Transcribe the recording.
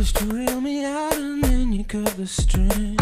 was to reel me out and then you cut the string.